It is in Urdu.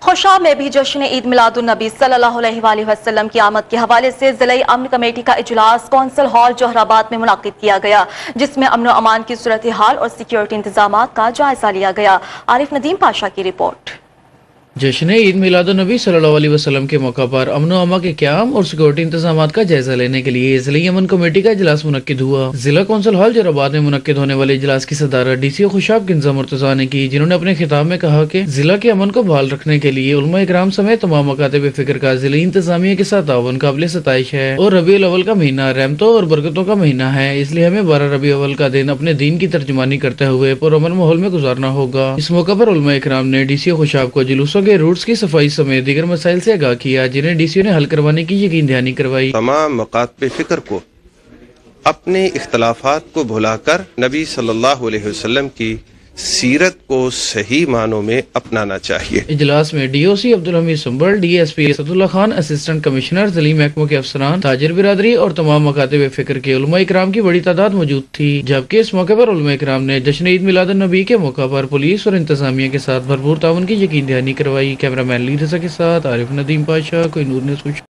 خوشاب میں بھی جشن عید میلاد النبی صلی اللہ علیہ وآلہ وسلم کی آمد کے حوالے سے ضلعی امن کمیٹی کا اجلاس کونسل ہال جوہرآباد میں منعقد کیا گیا، جس میں امن و امان کی صورتحال اور سیکیورٹی انتظامات کا جائزہ لیا گیا۔ عارف ندیم پاشا کی رپورٹ۔ جشن عید میلاد النبی صلی اللہ علیہ وسلم کے موقع پر امن و اما کے قیام اور سیکورٹی انتظامات کا جائزہ لینے کے لیے ضلعی امن کمیٹی کا اجلاس منعقد ہوا۔ ضلع کونسل ہال جراباد میں منعقد ہونے والے اجلاس کی صدارت D C O Khushab Ganza Murtaza نے کی، جنہوں نے اپنے خطاب میں کہا کہ ضلع کے امن کو بحال رکھنے کے لیے علماء اکرام سمیت تمام مکاتب فکر کا ضلعی انتظامیہ کے ساتھ تعاون قابل ستائش ہے اور ربیع الاول کا مہینہ رحمتوں اور برکتوں کا مہینہ ہے، اس لیے ہمیں بارہ ربیع اول کا دن اپنے دین کی ترجمانی کرتے ہوئے پرامن ماحول میں گزارنا ہوگا۔ اس موقع پر علماء اکرام نے ڈی سی او خوشاب کو جلوسوں کے روٹس کی صفائی سمیت دیگر مسائل سے آگاہ کیا، جنہیں ڈی سی او نے حل کروانے کی یقین دہانی کروائی۔ تمام مکاتب فکر کو، اپنے اختلافات کو بھلا کر نبی صلی اللہ علیہ وسلم کی سیرت کو صحیح معنوں میں اپنانا چاہیے۔ اجلاس میں D O C Abdulhameed Sumbal D S P Asad Ullah Khan, assistant commissioner, ضلعی محکموں کے افسران، تاجر برادری اور تمام مکاتب فکر کے علماء اکرام کی بڑی تعداد موجود تھی۔ جبکہ اس موقع پر علماء اکرام نے جشن عید میلاد النبی کے موقع پر پولیس اور انتظامیہ کے ساتھ بھرپور تعاون کی یقین دہانی کروائی۔ کیمرہ مین لی کے ساتھ عارف ندیم پاشا، کوئی نور نے سوچا